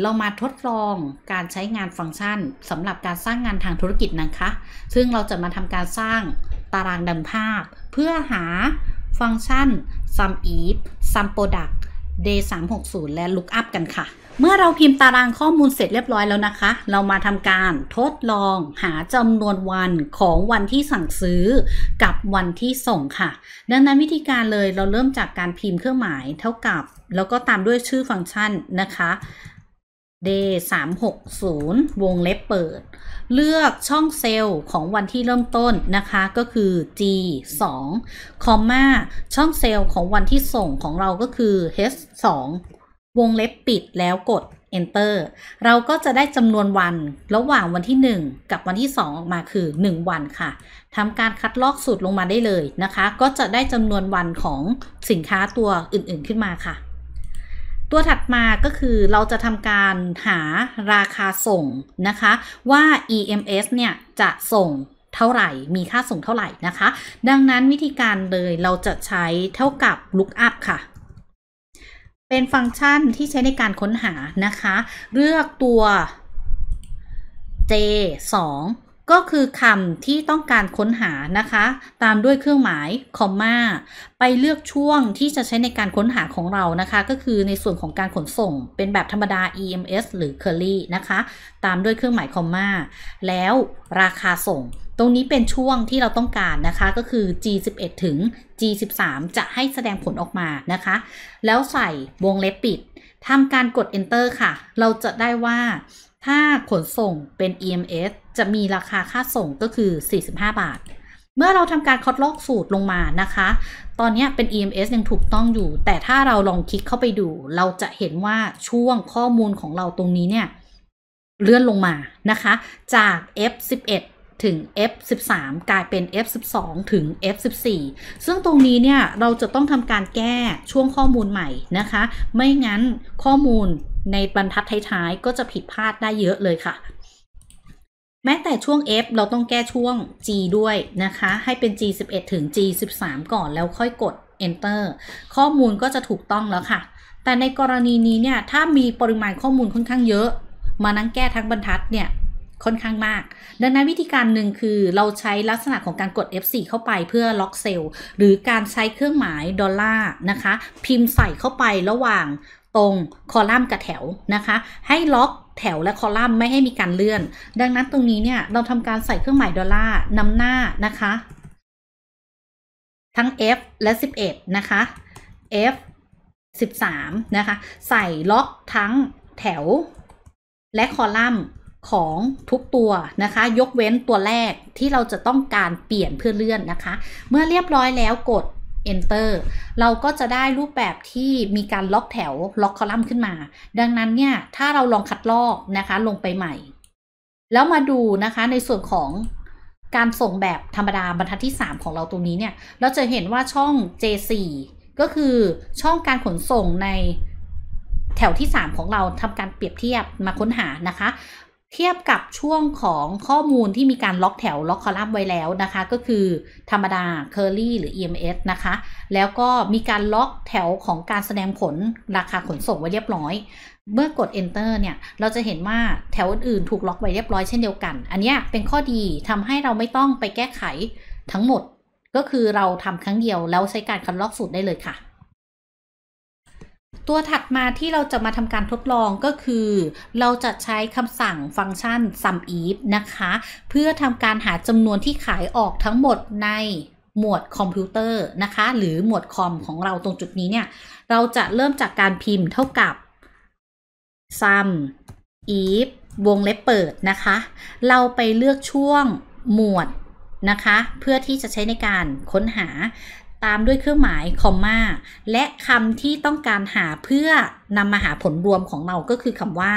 เรามาทดลองการใช้งานฟังก์ชันสำหรับการสร้างงานทางธุรกิจนะคะ ซึ่งเราจะมาทำการสร้างตารางดันภาพ เพื่อหาฟังก์ชัน sum if sum product day 360 และ lookup กันค่ะ เมื่อเราพิมพ์ตารางข้อมูลเสร็จเรียบร้อยแล้วนะคะ เรามาทำการทดลองหาจำนวนวันของวันที่สั่งซื้อกับวันที่ส่งค่ะ ดังนั้นวิธีการเลยเราเริ่มจากการพิมพ์เครื่องหมายเท่ากับ แล้วก็ตามด้วยชื่อฟังก์ชันนะคะ d 360 วงเล็บเปิด เลือกช่องเซลล์ของวันที่เริ่มต้นนะคะก็คือ G 2คอมมาช่องเซลล์ของวันที่ส่งของเราก็คือ H 2วงเล็บปิดแล้วกด Enter เราก็จะได้จำนวนวันระหว่างวันที่ 1 กับวันที่ 2 ออกมาคือ 1 วันค่ะทำการคัดลอกสูตรลงมาได้เลยนะคะ ก็จะได้จำนวนวันของสินค้าตัวอื่นๆขึ้นมาค่ะ ตัวถัดมาก็คือเราจะทำการหาราคาส่งนะคะ ว่า EMS เนี่ยจะส่งเท่าไหร่ มีค่าส่งเท่าไหร่นะคะ ดังนั้นวิธีการเลยเราจะใช้เท่ากับ lookup ค่ะ เป็นฟังก์ชันที่ใช้ในการค้นหานะคะ เลือกตัว J 2 ก็คือคำที่ต้องการค้นหานะคะ ตามด้วยเครื่องหมายคอมมาไปเลือกช่วงที่จะใช้ในการค้นหาของเรานะคะ ก็คือในส่วนของการขนส่งเป็นแบบธรรมดา EMS หรือ Curly นะคะ ตามด้วยเครื่องหมายคอมมาแล้วราคาส่ง ตรงนี้เป็นช่วงที่เราต้องการนะคะ ก็คือ G11 ถึง G13 จะให้แสดงผลออกมานะคะ แล้วใส่วงเล็บปิดทำการกด enter ค่ะ เราจะได้ว่า ถ้าขนส่งเป็น EMS จะมีราคาค่าส่งก็คือ 45 บาท เมื่อเราทำการคัดลอกสูตรลงมานะคะ ตอนนี้เป็น EMS ยังถูกต้องอยู่ แต่ถ้าเราลองคลิกเข้าไปดู เราจะเห็นว่าช่วงข้อมูลของเราตรงนี้เนี่ย เลื่อนลงมานะคะ จาก F11 ถึง F13 กลายเป็น F12 ถึง F14 ซึ่งตรงนี้เนี่ย เราจะต้องทำการแก้ช่วงข้อมูลใหม่นะคะ ไม่งั้นข้อมูล ในบรรทัดท้ายๆ ก็จะผิดพลาดได้เยอะเลยค่ะ แม้แต่ช่วง F เราต้องแก้ช่วง G ด้วยนะคะ ให้เป็น G11 ถึง G13 ก่อนแล้วค่อยกด Enter ข้อมูลก็จะถูกต้องแล้วค่ะ แต่ในกรณีนี้เนี่ยถ้ามีปริมาณข้อมูลค่อนข้างเยอะ มานั่งแก้ทั้งบรรทัดเนี่ยค่อนข้างมาก ดังนั้นวิธีการหนึ่งคือเราใช้ลักษณะของการกด F4 เข้าไปเพื่อล็อกเซลล์หรือการใช้เครื่องหมายดอลลาร์นะคะ พิมพ์ใส่เข้าไประหว่าง ตรงคอลัมน์กับแถวนะคะ ให้ล็อกแถวและคอลัมน์ไม่ให้มีการเลื่อน ดังนั้นตรงนี้เนี่ยเราทำการใส่เครื่องหมายดอลลาร์นำหน้านะคะ ทั้ง F และ 11 นะคะ F 13 นะคะ ใส่ล็อกทั้งแถว และคอลัมน์ของทุกตัวนะคะ ยกเว้นตัวแรกที่เราจะต้องการเปลี่ยนเพื่อเลื่อนนะคะ เมื่อเรียบร้อยแล้วกด enter เราก็จะได้รูปแบบที่มีการล็อกแถวล็อกคอลัมน์ขึ้นมา ดังนั้นเนี่ย ถ้าเราลองคัดลอกนะคะลงไปใหม่ แล้วมาดูนะคะในส่วนของการส่งแบบธรรมดาบรรทัดที่ 3 ของเราตรงนี้เนี่ย เราจะเห็นว่าช่อง J4 ก็คือช่องการขนส่งในแถวที่ 3 ของเราทำการเปรียบเทียบมาค้นหานะคะ เทียบกับช่วงของข้อมูลที่มีการล็อกแถวล็อกคอลัมน์ไว้แล้วนะคะ ก็คือธรรมดา Curly หรือ EMS นะคะ แล้วก็มีการล็อกแถวของการแสดงผลราคาขนส่งไว้เรียบร้อย เมื่อกด enter เนี่ย เราจะเห็นว่าแถวอื่นๆถูกล็อกไว้เรียบร้อยเช่นเดียวกัน อันนี้เป็นข้อดีทำให้เราไม่ต้องไปแก้ไขทั้งหมด ก็คือเราทำครั้งเดียวแล้วใช้การคัดลอกสูตรได้เลยค่ะ ตัวถัดมาที่เราจะมาทำการทดลองก็คือ เราจะใช้คำสั่งฟังก์ชัน sum if นะคะ เพื่อทำการหาจำนวนที่ขายออกทั้งหมดในหมวดคอมพิวเตอร์นะคะ หรือหมวดคอมของเราตรงจุดนี้เนี่ย เราจะเริ่มจากการพิมพ์เท่ากับ sum if วงเล็บเปิดนะคะ เราไปเลือกช่วงหมวดนะคะ เพื่อที่จะใช้ในการค้นหา ตามด้วยเครื่องหมายคอมมาและคำที่ต้องการหาเพื่อนำมาหาผลรวมของเราก็คือคำว่า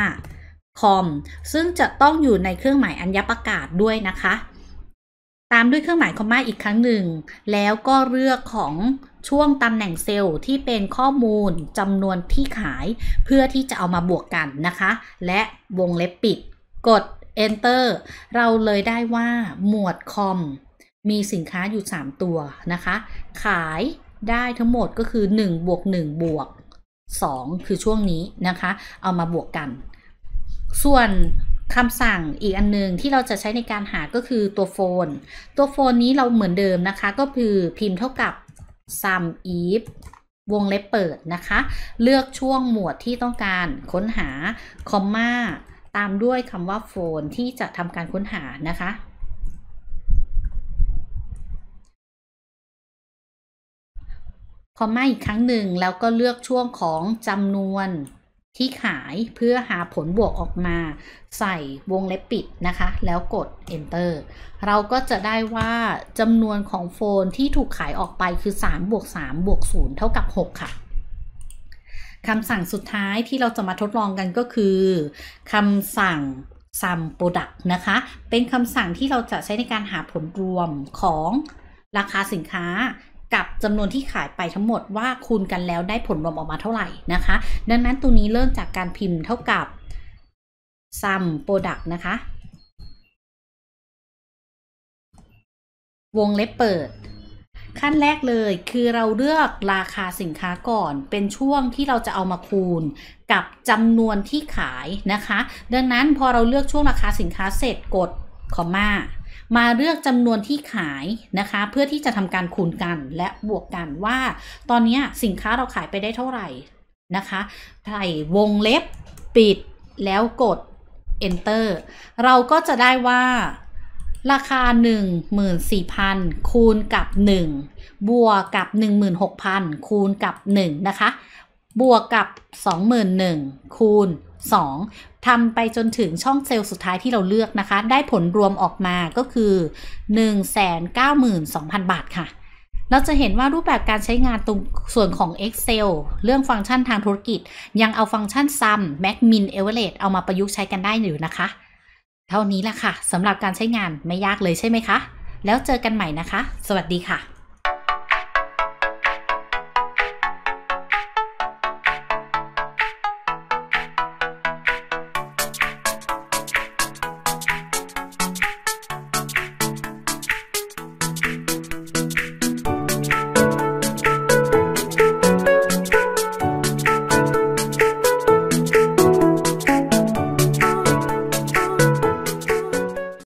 คอมซึ่งจะต้องอยู่ในเครื่องหมายอัญญประกาศด้วยนะคะ ตามด้วยเครื่องหมายคอมมาอีกครั้งหนึ่ง แล้วก็เลือกของช่วงตำแหน่งเซลล์ที่เป็นข้อมูลจำนวนที่ขาย เพื่อที่จะเอามาบวกกันนะคะ และวงเล็บปิด กด enter เราเลยได้ว่าหมวดคอม มีสินค้าอยู่ 3 ตัวนะคะ ขายได้ทั้งหมดก็คือ1บวก1บวก2 คือช่วงนี้นะคะ เอามาบวกกัน ส่วนคำสั่งอีกอันนึงที่เราจะใช้ในการหาก็คือตัวโฟน ตัวโฟนนี้เราเหมือนเดิมนะคะ ก็คือพิมพ์เท่ากับ sum if วงเล็บเปิดนะคะ เลือกช่วงหมวดที่ต้องการค้นหาคอมมาตามด้วยคำว่าโฟนที่จะทำการค้นหานะคะ ค อมมาอีกครั้งหนึ่งแล้วก็เลือกช่วงของจำนวนที่ขายเพื่อหาผลบวกออกมา ใส่วงเล็บปิดนะคะ แล้วกด enter เราก็จะได้ว่าจำนวนของโฟนที่ถูกขายออกไปคือ3บวก3บวก0เท่ากับ 6 ค่ะคำสั่งสุดท้ายที่เราจะมาทดลองกันก็คือคำสั่ง sum product นะคะ เป็นคำสั่งที่เราจะใช้ในการหาผลรวมของราคาสินค้า กับจำนวนที่ขายไปทั้งหมดว่าคูณกันแล้วได้ผลรวมออกมาเท่าไหร่นะคะ ดังนั้นตัวนี้เริ่มจากการพิมพ์เท่ากับ sum product นะคะ วงเล็บเปิด ขั้นแรกเลยคือเราเลือกราคาสินค้าก่อน เป็นช่วงที่เราจะเอามาคูณกับจำนวนที่ขายนะคะ ดังนั้นพอเราเลือกช่วงราคาสินค้าเสร็จกดคอมมา มาเลือกจำนวนที่ขายนะคะ เพื่อที่จะทำการคูณกันและบวกกันว่า ตอนนี้สินค้าเราขายไปได้เท่าไหร่นะคะ ใส่วงเล็บปิดแล้วกด enter เราก็จะได้ว่าราคา 14,000 คูณกับ 1 บวกกับ 16,000 คูณกับ 1 นะคะ บวกกับ 21,000 คูณ 2 ทำไปจนถึงช่องเซลล์สุดท้ายที่เราเลือกนะคะ ได้ผลรวมออกมาก็คือ 192,000 บาทค่ะ เราจะเห็นว่ารูปแบบการใช้งานตรงส่วนของ Excel เรื่องฟังก์ชันทางธุรกิจ ยังเอาฟังก์ชัน sum max min average เอามาประยุกต์ใช้กันได้อยู่นะคะ เท่านี้แหละค่ะสำหรับการใช้งานไม่ยากเลยใช่ไหมคะ แล้วเจอกันใหม่นะคะ สวัสดีค่ะ